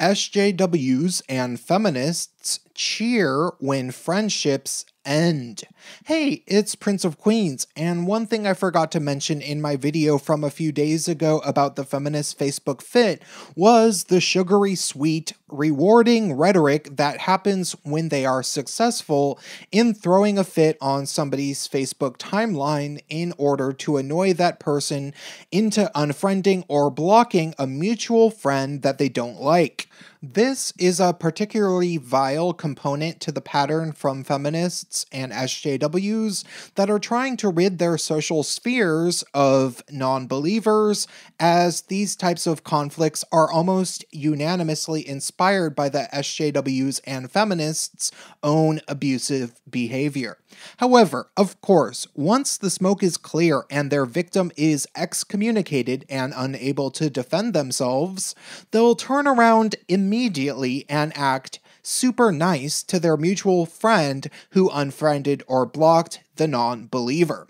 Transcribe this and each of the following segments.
SJWs and feminists cheer when friendships end. Hey, it's Prince of Queens, and one thing I forgot to mention in my video from a few days ago about the feminist Facebook fit was the sugary sweet, rewarding rhetoric that happens when they are successful in throwing a fit on somebody's Facebook timeline in order to annoy that person into unfriending or blocking a mutual friend that they don't like. This is a particularly vile component to the pattern from feminists and SJWs that are trying to rid their social spheres of non believers, as these types of conflicts are almost unanimously inspired by the SJWs and feminists' own abusive behavior. However, of course, once the smoke is clear and their victim is excommunicated and unable to defend themselves, they'll turn around immediately and act super nice to their mutual friend who unfriended or blocked the non believer.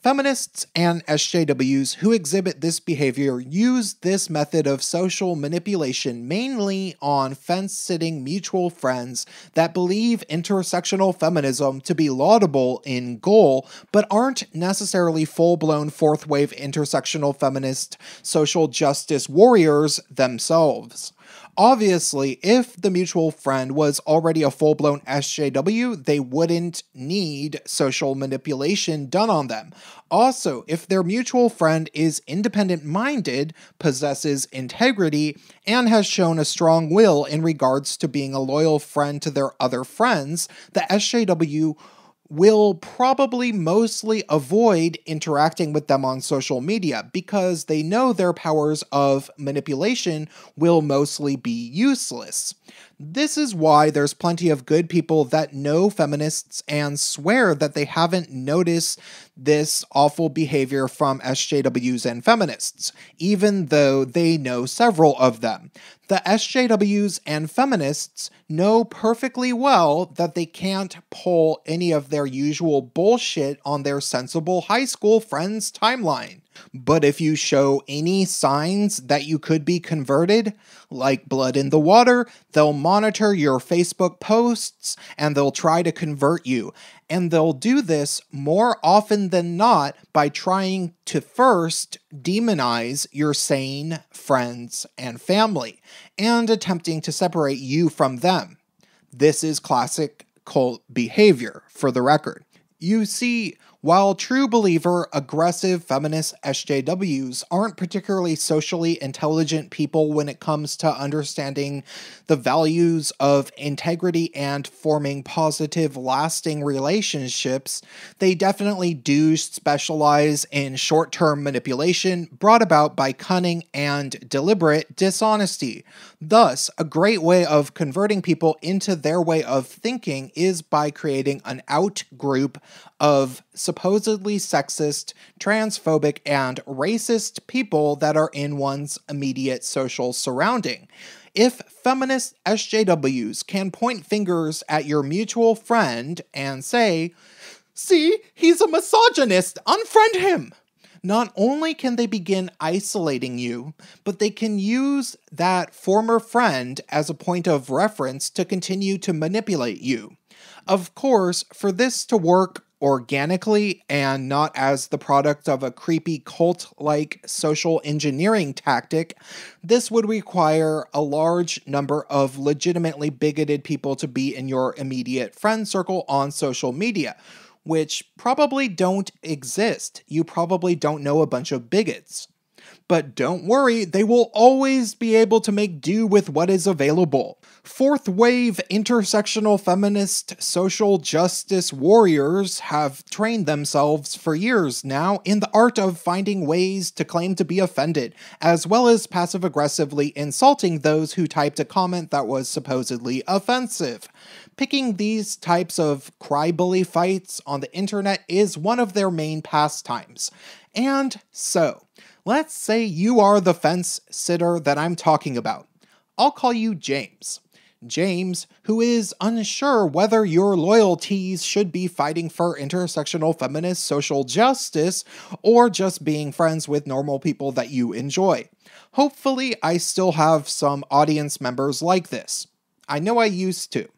Feminists and SJWs who exhibit this behavior use this method of social manipulation mainly on fence sitting mutual friends that believe intersectional feminism to be laudable in goal, but aren't necessarily full blown fourth wave intersectional feminist social justice warriors themselves. Obviously, if the mutual friend was already a full blown SJW, they wouldn't need social manipulation done on them. Also, if their mutual friend is independent minded, possesses integrity, and has shown a strong will in regards to being a loyal friend to their other friends, the SJW will probably mostly avoid interacting with them on social media because they know their powers of manipulation will mostly be useless. This is why there's plenty of good people that know feminists and swear that they haven't noticed this awful behavior from SJWs and feminists, even though they know several of them. The SJWs and feminists know perfectly well that they can't pull any of their usual bullshit on their sensible high school friends' timeline. But if you show any signs that you could be converted, like blood in the water, they'll monitor your Facebook posts and they'll try to convert you. And they'll do this more often than not by trying to first demonize your sane friends and family and attempting to separate you from them. This is classic cult behavior, for the record. You see, while true believer, aggressive feminist SJWs aren't particularly socially intelligent people when it comes to understanding the values of integrity and forming positive, lasting relationships, they definitely do specialize in short term manipulation brought about by cunning and deliberate dishonesty. Thus, a great way of converting people into their way of thinking is by creating an out group of supposedly sexist, transphobic, and racist people that are in one's immediate social surrounding. If feminist SJWs can point fingers at your mutual friend and say, See, he's a misogynist, unfriend him! Not only can they begin isolating you, but they can use that former friend as a point of reference to continue to manipulate you. Of course, for this to work organically and not as the product of a creepy cult like social engineering tactic, this would require a large number of legitimately bigoted people to be in your immediate friend circle on social media, which probably don't exist. You probably don't know a bunch of bigots. But don't worry, they will always be able to make do with what is available. Fourth wave intersectional feminist social justice warriors have trained themselves for years now in the art of finding ways to claim to be offended, as well as passive aggressively insulting those who typed a comment that was supposedly offensive. Picking these types of crybully fights on the internet is one of their main pastimes. And so, let's say you are the fence sitter that I'm talking about. I'll call you James. James, who is unsure whether your loyalties should be fighting for intersectional feminist social justice or just being friends with normal people that you enjoy. Hopefully, I still have some audience members like this. I know I used to.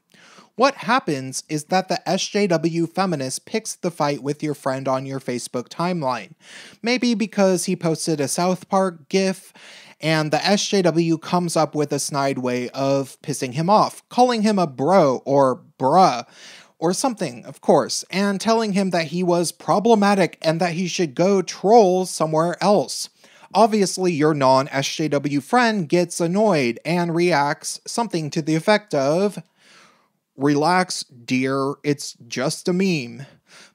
What happens is that the SJW feminist picks the fight with your friend on your Facebook timeline. Maybe because he posted a South Park gif, and the SJW comes up with a snide way of pissing him off, calling him a bro or bruh, or something, of course, and telling him that he was problematic and that he should go troll somewhere else. Obviously, your non SJW friend gets annoyed and reacts something to the effect of, Relax, dear, it's just a meme.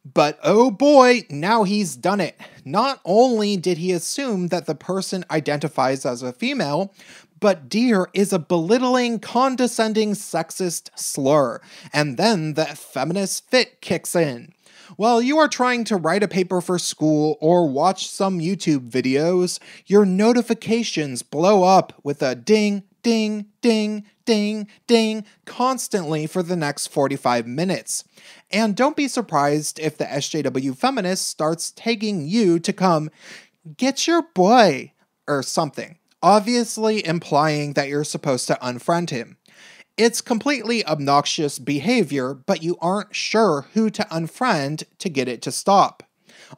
But oh boy, now he's done it. Not only did he assume that the person identifies as a female, but dear is a belittling, condescending, sexist slur. And then the feminist fit kicks in. While you are trying to write a paper for school or watch some YouTube videos, your notifications blow up with a ding, ding, ding, ding, ding constantly for the next 45 minutes. And don't be surprised if the SJW feminist starts tagging you to come get your boy or something, obviously implying that you're supposed to unfriend him. It's completely obnoxious behavior, but you aren't sure who to unfriend to get it to stop.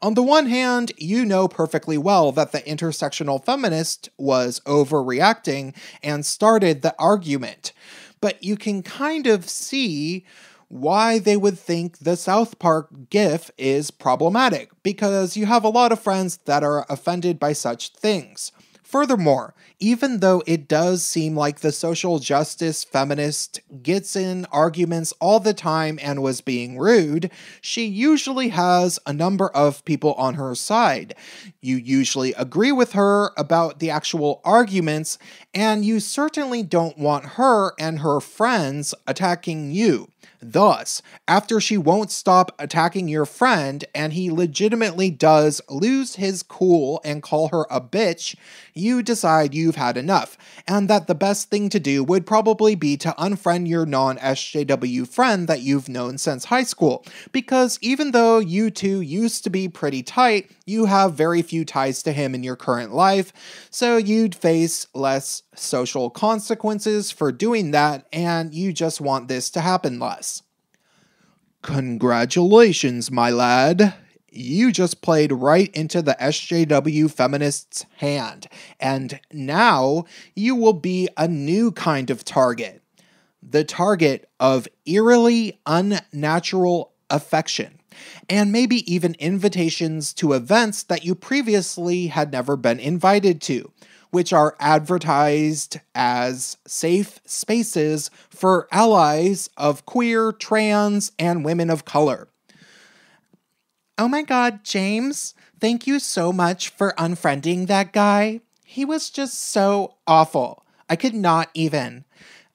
On the one hand, you know perfectly well that the intersectional feminist was overreacting and started the argument, but you can kind of see why they would think the South Park GIF is problematic, because you have a lot of friends that are offended by such things. Furthermore, even though it does seem like the social justice feminist gets in arguments all the time and was being rude, she usually has a number of people on her side. You usually agree with her about the actual arguments, and you certainly don't want her and her friends attacking you. Thus, after she won't stop attacking your friend and he legitimately does lose his cool and call her a bitch, you decide you've had enough, and that the best thing to do would probably be to unfriend your non SJW friend that you've known since high school, because even though you two used to be pretty tight, you have very few ties to him in your current life, so you'd face less social consequences for doing that, and you just want this to happen less. Congratulations, my lad. You just played right into the SJW feminist's hand, and now you will be a new kind of target. The target of eerily unnatural affection, and maybe even invitations to events that you previously had never been invited to which are advertised as safe spaces for allies of queer, trans, and women of color. Oh my god, James, thank you so much for unfriending that guy. He was just so awful. I could not even.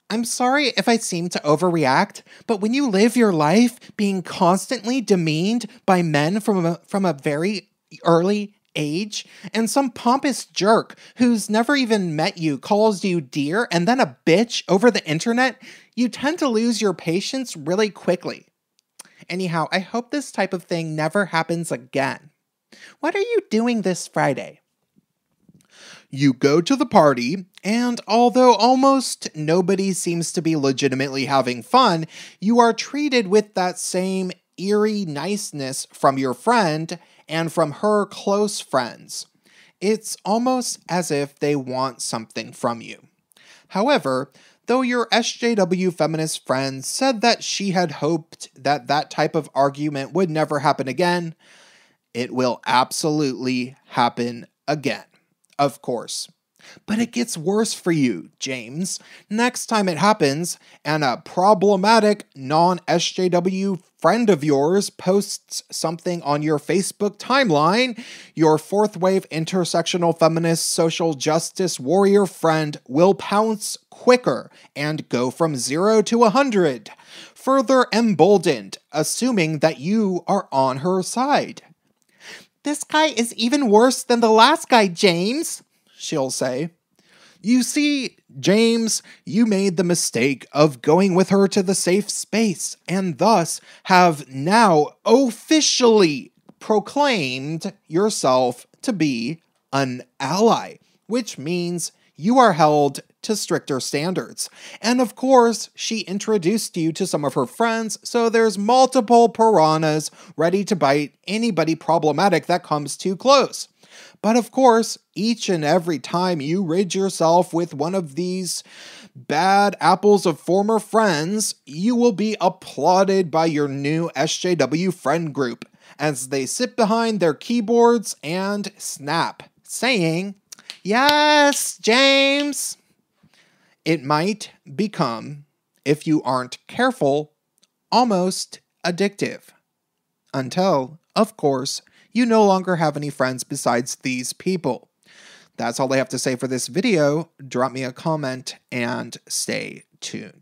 I'm sorry if I seem to overreact, but when you live your life being constantly demeaned by men from a, from a very early age, and some pompous jerk who's never even met you calls you dear and then a bitch over the internet, you tend to lose your patience really quickly. Anyhow, I hope this type of thing never happens again. What are you doing this Friday? You go to the party, and although almost nobody seems to be legitimately having fun, you are treated with that same eerie niceness from your friend and from her close friends. It's almost as if they want something from you. However, though your SJW feminist friend said that she had hoped that that type of argument would never happen again, it will absolutely happen again. Of course. But it gets worse for you, James. Next time it happens, and a problematic non SJW friend of yours posts something on your Facebook timeline, your fourth wave intersectional feminist social justice warrior friend will pounce quicker and go from zero to a hundred, further emboldened, assuming that you are on her side. This guy is even worse than the last guy, James she'll say. You see, James, you made the mistake of going with her to the safe space, and thus have now officially proclaimed yourself to be an ally, which means you are held to stricter standards. And of course, she introduced you to some of her friends, so there's multiple piranhas ready to bite anybody problematic that comes too close. But of course, each and every time you rid yourself with one of these bad apples of former friends, you will be applauded by your new SJW friend group as they sit behind their keyboards and snap, saying, Yes, James! It might become, if you aren't careful, almost addictive. Until, of course, you no longer have any friends besides these people. That's all I have to say for this video. Drop me a comment and stay tuned.